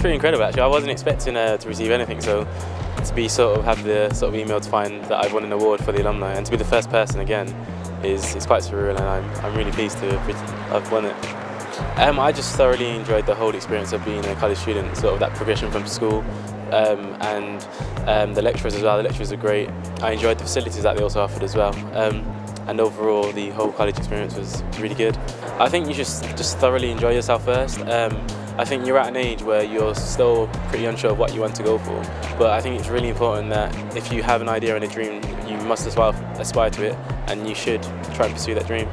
it's pretty incredible actually. I wasn't expecting uh, to receive anything, so to be sort of have the sort of email to find that I've won an award for the alumni and to be the first person again is, is quite surreal and I'm, I'm really pleased to have won it. Um, I just thoroughly enjoyed the whole experience of being a college student, sort of that progression from school um, and um, the lecturers as well. The lecturers are great. I enjoyed the facilities that they also offered as well. And overall, the whole college experience was really good. I think you should just thoroughly enjoy yourself first. Um, I think you're at an age where you're still pretty unsure of what you want to go for, but I think it's really important that if you have an idea and a dream, you must aspire, aspire to it, and you should try and pursue that dream.